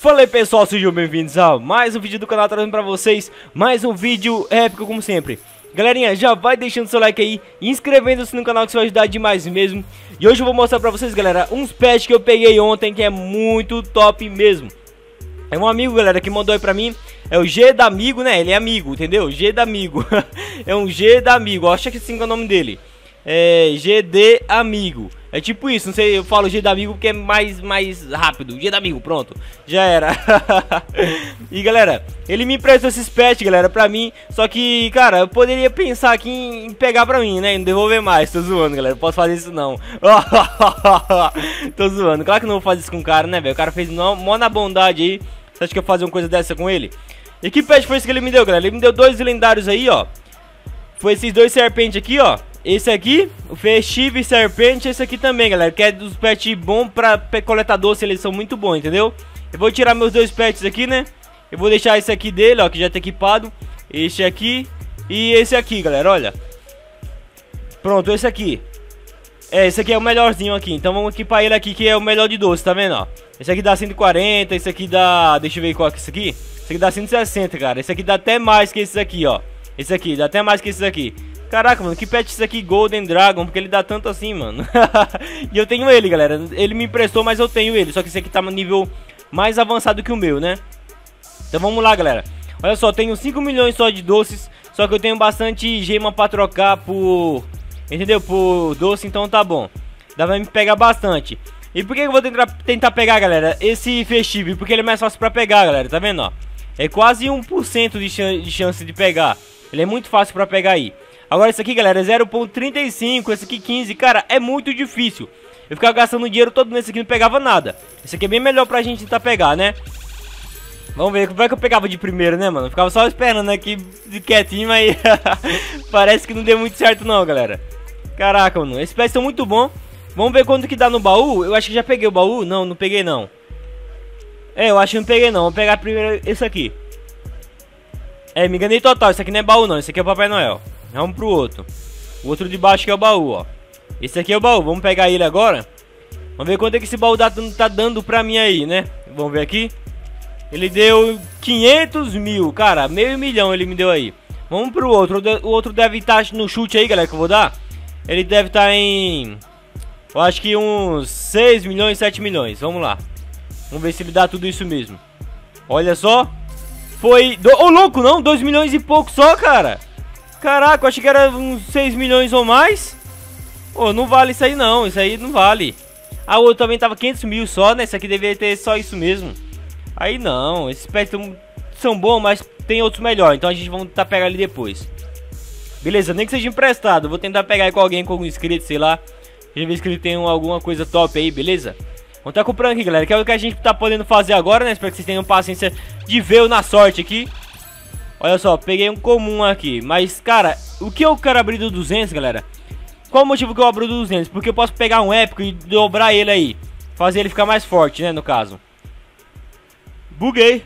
Fala aí pessoal, sejam bem-vindos a mais um vídeo do canal trazendo pra vocês Mais um vídeo épico como sempre. Galerinha, já vai deixando seu like aí Inscrevendo-se no canal que isso vai ajudar demais mesmo. E hoje eu vou mostrar pra vocês galera Uns pets que eu peguei ontem que é muito top mesmo. É um amigo galera que mandou aí pra mim É o G da Amigo né, ele é amigo, entendeu? G da Amigo. É um G da Amigo, acho que assim é o nome dele. É GD Amigo é tipo isso, não sei, eu falo G da amigo porque é mais, mais rápido. G da amigo, pronto. Já era. e galera, ele me emprestou esses pets, galera, pra mim. Só que, cara, eu poderia pensar aqui em pegar pra mim, né? Em devolver mais. Tô zoando, galera. Não posso fazer isso não. Tô zoando. Claro que não vou fazer isso com o cara, né, velho? O cara fez mó na bondade aí. Você acha que eu vou fazer uma coisa dessa com ele? E que pet foi esse que ele me deu, galera? Ele me deu dois lendários aí, ó. Foi esses dois serpentes aqui, ó. Esse aqui, o Festive Serpente, esse aqui também, galera, que é dos pets bons pra coletar doce, eles são muito bons, entendeu? Eu vou tirar meus dois pets aqui, né? Eu vou deixar esse aqui dele, ó, que já tá equipado. Esse aqui e esse aqui, galera, olha. Pronto, esse aqui. É, esse aqui é o melhorzinho aqui, então vamos equipar ele aqui, que é o melhor de doce, tá vendo, ó? Esse aqui dá 140, esse aqui dá... Deixa eu ver qual é esse aqui. Esse aqui dá 160, cara. Esse aqui dá até mais que esse aqui, ó. Esse aqui, dá até mais que esse aqui. Caraca, mano, que pet isso aqui, Golden Dragon, porque ele dá tanto assim, mano. e eu tenho ele, galera. Ele me emprestou, mas eu tenho ele. Só que esse aqui tá no nível mais avançado que o meu, né? Então vamos lá, galera. Olha só, tenho 5 milhões só de doces. Só que eu tenho bastante gema pra trocar por... Entendeu? Por doce, então tá bom. Dá pra me pegar bastante. E por que eu vou tentar, tentar pegar, galera, esse festivo? Porque ele é mais fácil pra pegar, galera. Tá vendo, ó? É quase 1% de, chan de chance de pegar. Ele é muito fácil pra pegar aí. Agora esse aqui, galera, é 0.35, esse aqui 15. Cara, é muito difícil. Eu ficava gastando dinheiro todo nesse aqui, não pegava nada. Esse aqui é bem melhor pra gente tentar pegar, né? Vamos ver, como é que eu pegava de primeiro, né, mano? Ficava só esperando aqui de quietinho, mas parece que não deu muito certo não, galera. Caraca, mano, esses pés são muito bons. Vamos ver quanto que dá no baú. Eu acho que já peguei o baú. Não, não peguei não. É, eu acho que não peguei não. Vou pegar primeiro esse aqui. É, me enganei total. Esse aqui não é baú não. Esse aqui é o Papai Noel. Vamos pro outro. O outro de baixo que é o baú, ó. Esse aqui é o baú. Vamos pegar ele agora. Vamos ver quanto é que esse baú tá dando pra mim aí, né? Vamos ver aqui. Ele deu 500 mil. Cara, meio milhão ele me deu aí. Vamos pro outro. O outro deve estar tá no chute aí, galera, que eu vou dar. Ele deve estar tá em... Eu acho que uns 6 milhões, 7 milhões. Vamos lá. Vamos ver se ele dá tudo isso mesmo. Olha só. Foi... Ô, oh, louco, não? 2 milhões e pouco só, cara. Caraca, eu achei que era uns 6 milhões ou mais. Pô, não vale isso aí não, isso aí não vale. A outra também tava 500 mil só, né? Esse aqui deveria ter só isso mesmo. Aí não, esses pets são bons, mas tem outros melhores. Então a gente vai tentar pegar ali depois. Beleza, nem que seja emprestado. Vou tentar pegar com alguém com algum inscrito, sei lá. Já ver se ele tem alguma coisa top aí, beleza? Vamos tá comprando aqui, galera. Que é o que a gente tá podendo fazer agora, né? Espero que vocês tenham paciência de ver o na sorte aqui. Olha só, peguei um comum aqui. Mas, cara, o que eu quero abrir do 200, galera? Qual o motivo que eu abro do 200? Porque eu posso pegar um épico e dobrar ele aí. Fazer ele ficar mais forte, né, no caso. Buguei.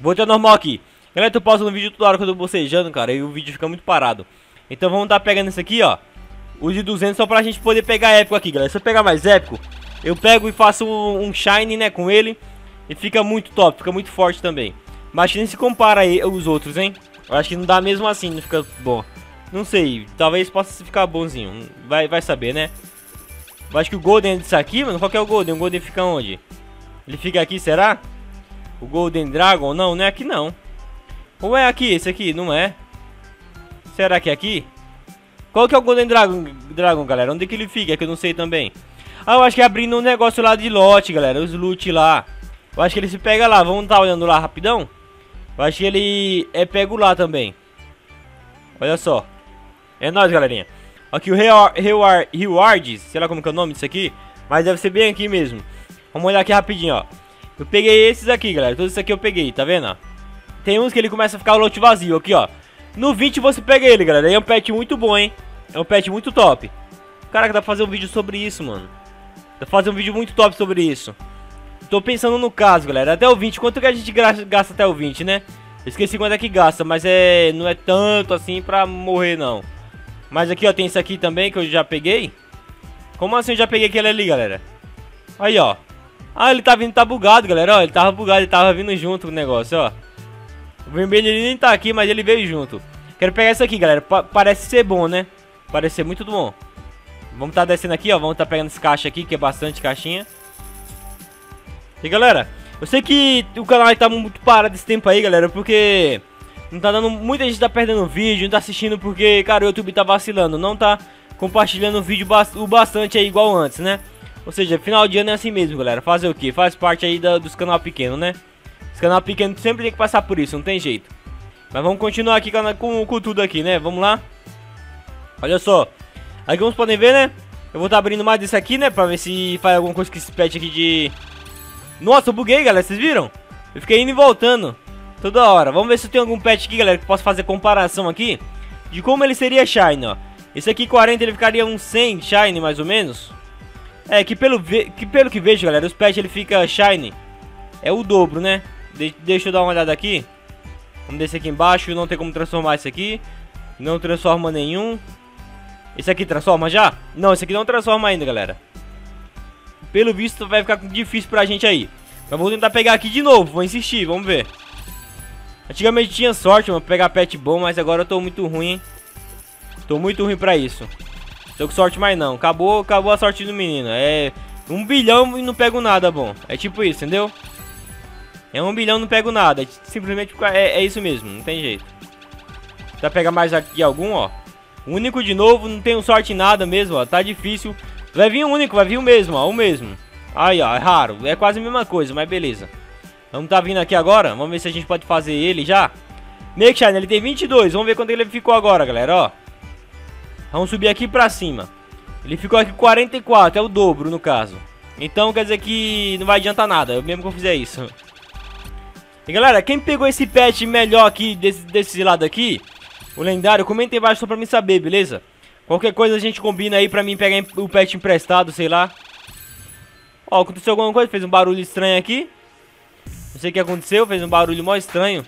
Vou ter normal aqui. Galera, tu pausa no vídeo toda hora quando eu tô bocejando, cara. E o vídeo fica muito parado. Então vamos tá pegando esse aqui, ó. O de 200 só pra gente poder pegar épico aqui, galera. Se eu pegar mais épico, eu pego e faço um, um shine, né, com ele. E fica muito top, fica muito forte também. Mas nem se compara aí os outros, hein? Eu acho que não dá mesmo assim, não fica bom. Não sei, talvez possa ficar bonzinho. Vai, vai saber, né? Eu acho que o Golden é disso aqui, mano. Qual que é o Golden? O Golden fica onde? Ele fica aqui, será? O Golden Dragon? Não, não é aqui não. Ou é aqui, esse aqui? Não é. Será que é aqui? Qual que é o Golden Dragon, Dragon galera? Onde que ele fica? É que eu não sei também. Ah, eu acho que é abrindo um negócio lá de lote, galera. Os loot lá. Eu acho que ele se pega lá. Vamos tá olhando lá rapidão? Eu acho que ele é pego lá também. Olha só. É nóis, galerinha. Aqui o Reward, Rewards, sei lá como que é o nome disso aqui. Mas deve ser bem aqui mesmo. Vamos olhar aqui rapidinho, ó. Eu peguei esses aqui, galera. Todos esses aqui eu peguei, tá vendo? Tem uns que ele começa a ficar o lote vazio aqui, ó. No 20 você pega ele, galera. É um pet muito bom, hein? É um pet muito top. Caraca, dá pra fazer um vídeo sobre isso, mano. Dá pra fazer um vídeo muito top sobre isso. Tô pensando no caso, galera. Até o 20. Quanto que a gente gasta até o 20, né? Esqueci quanto é que gasta, mas é não é tanto assim pra morrer, não. Mas aqui, ó, tem esse aqui também que eu já peguei. Como assim eu já peguei aquele ali, galera? Aí, ó. Ah, ele tá vindo, tá bugado, galera, ó. Ele tava bugado, ele tava vindo junto com o negócio, ó. O vermelho ele nem tá aqui, mas ele veio junto. Quero pegar isso aqui, galera. Pa parece ser bom, né? Parece ser muito bom. Vamos tá descendo aqui, ó. Vamos tá pegando esse caixa aqui, que é bastante caixinha. E galera, eu sei que o canal tá muito parado esse tempo aí, galera, porque não tá dando. Muita gente tá perdendo vídeo, não tá assistindo porque, cara, o YouTube tá vacilando. Não tá compartilhando o vídeo o bastante aí igual antes, né? Ou seja, final de ano é assim mesmo, galera. Fazer o que? Faz parte aí da, dos canal pequeno, né? Os canal pequeno sempre tem que passar por isso, não tem jeito. Mas vamos continuar aqui com, com, tudo aqui, né? Vamos lá. Olha só. Aqui vocês podem ver, né? Eu vou estar tá abrindo mais desse aqui, né? Pra ver se faz alguma coisa com esse pet aqui de... Nossa, eu buguei, galera. Vocês viram? Eu fiquei indo e voltando. Toda hora. Vamos ver se tem algum pet aqui, galera, que possa fazer comparação aqui. De como ele seria Shine, ó. Esse aqui 40 ele ficaria um 100 Shine, mais ou menos. É, que pelo, que pelo que vejo, galera, os pets ele fica Shine. É o dobro, né? De deixa eu dar uma olhada aqui. Vamos descer aqui embaixo. Não tem como transformar esse aqui. Não transforma nenhum. Esse aqui transforma já? Não, esse aqui não transforma ainda, galera. Pelo visto vai ficar difícil pra gente aí. Mas vou tentar pegar aqui de novo, vou insistir, vamos ver. Antigamente tinha sorte, mano, pegar pet bom, mas agora eu tô muito ruim? Tô muito ruim pra isso. Tô com sorte mais não. Acabou, acabou a sorte do menino. É um bilhão e não pego nada bom. É tipo isso, entendeu? É um bilhão e não pego nada. É simplesmente é, é isso mesmo, não tem jeito. Pra pegar mais aqui algum, ó. Único de novo, não tenho sorte em nada mesmo, ó. Tá difícil. Vai vir o único, vai vir o mesmo, ó. O mesmo. Aí, ó. É raro. É quase a mesma coisa, mas beleza. Vamos tá vindo aqui agora. Vamos ver se a gente pode fazer ele já. Make Shine, ele tem 22. Vamos ver quanto ele ficou agora, galera, ó. Vamos subir aqui pra cima. Ele ficou aqui 44, é o dobro no caso. Então quer dizer que não vai adiantar nada, eu mesmo que eu fizer isso. E galera, quem pegou esse pet melhor aqui, desse, desse lado aqui, o lendário, comenta aí embaixo só pra mim saber, beleza? Qualquer coisa a gente combina aí pra mim pegar o pet emprestado, sei lá. Ó, aconteceu alguma coisa, fez um barulho estranho aqui. Não sei o que aconteceu, fez um barulho mó estranho.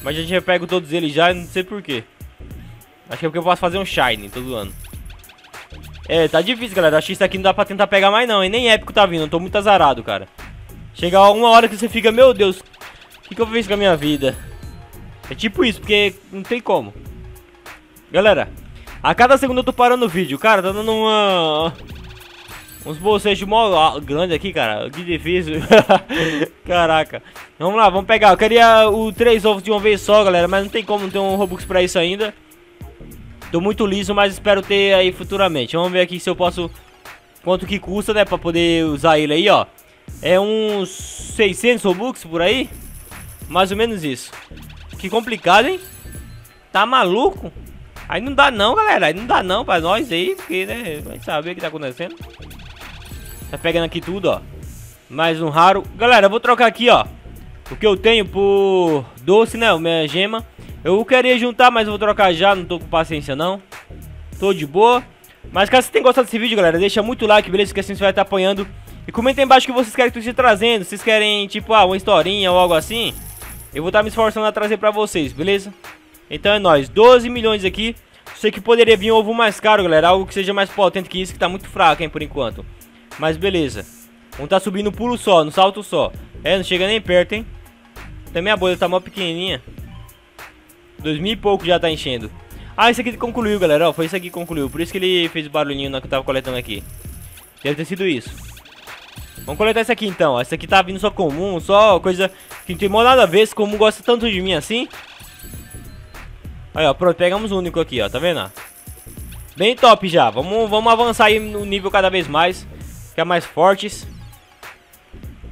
Mas a gente já pega todos eles já, não sei porquê. Acho que é porque eu posso fazer um Shine todo ano. É, tá difícil, galera. Acho que isso aqui não dá pra tentar pegar mais não, e nem épico tá vindo. Eu tô muito azarado, cara. Chega uma hora que você fica, meu Deus, o que, que eu fiz com a minha vida? É tipo isso, porque não tem como. Galera, a cada segundo eu tô parando o vídeo. Cara, tá dando uma... Uns bocejos mó grande aqui, cara. Que difícil. Caraca. Vamos lá, vamos pegar. Eu queria o três ovos de uma vez só, galera. Mas não tem como ter um Robux pra isso ainda. Tô muito liso, mas espero ter aí futuramente. Vamos ver aqui se eu posso... Quanto que custa, né? Pra poder usar ele aí, ó. É uns 600 Robux por aí. Mais ou menos isso. Que complicado, hein? Tá maluco? Aí não dá não, galera. Aí não dá não pra nós aí, porque, né? Vai saber o que tá acontecendo. Tá pegando aqui tudo, ó. Mais um raro. Galera, eu vou trocar aqui, ó. O que eu tenho por doce, né? Minha gema. Eu queria juntar, mas eu vou trocar já. Não tô com paciência, não. Tô de boa. Mas caso você tenha gostado desse vídeo, galera, deixa muito like, beleza? Que assim você vai estar apoiando. E comenta aí embaixo o que vocês querem que eu esteja trazendo. Vocês querem, tipo, ah, uma historinha ou algo assim? Eu vou estar me esforçando a trazer pra vocês, beleza? Então é nóis, 12 milhões aqui. Sei que poderia vir um ovo mais caro, galera. Algo que seja mais potente que isso, que tá muito fraco, hein, por enquanto. Mas beleza. Vamos tá subindo pulo só, no salto só. É, não chega nem perto, hein? Também a bolha tá mó pequenininha. Dois mil e pouco já tá enchendo. Ah, esse aqui concluiu, galera, ó, foi isso aqui que concluiu. Por isso que ele fez o barulhinho que eu tava coletando aqui. Deve ter sido isso. Vamos coletar esse aqui então. Esse aqui tá vindo só comum, só coisa que não tem nada a ver. Esse comum gosta tanto de mim assim. Aí, ó, pronto, pegamos o único aqui, ó, tá vendo? Bem top já. Vamos, vamos avançar aí no nível cada vez mais. Ficar mais fortes.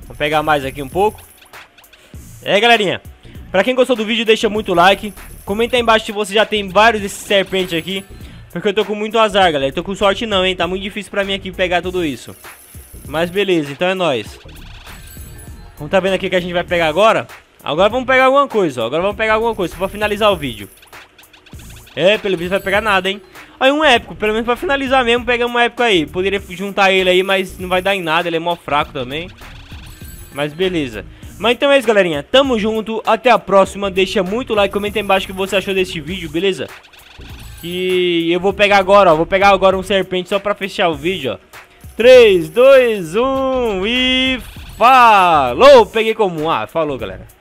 Vamos pegar mais aqui um pouco. É, galerinha. Pra quem gostou do vídeo, deixa muito like. Comenta aí embaixo se você já tem vários desses serpentes aqui. Porque eu tô com muito azar, galera. tô com sorte não, hein. Tá muito difícil pra mim aqui pegar tudo isso. Mas beleza, então é nóis. Vamos tá vendo aqui que a gente vai pegar agora? Agora vamos pegar alguma coisa, ó. Agora vamos pegar alguma coisa, pra finalizar o vídeo. É, pelo visto vai pegar nada, hein. Aí um épico, pelo menos pra finalizar mesmo, pegamos um épico aí. Poderia juntar ele aí, mas não vai dar em nada, ele é mó fraco também. Mas beleza. Mas então é isso, galerinha. Tamo junto, até a próxima. Deixa muito like, comenta aí embaixo o que você achou desse vídeo, beleza? Que eu vou pegar agora, ó. Vou pegar agora um serpente só pra fechar o vídeo, ó. 3, 2, 1 e falou! Peguei comum. Ah, falou, galera.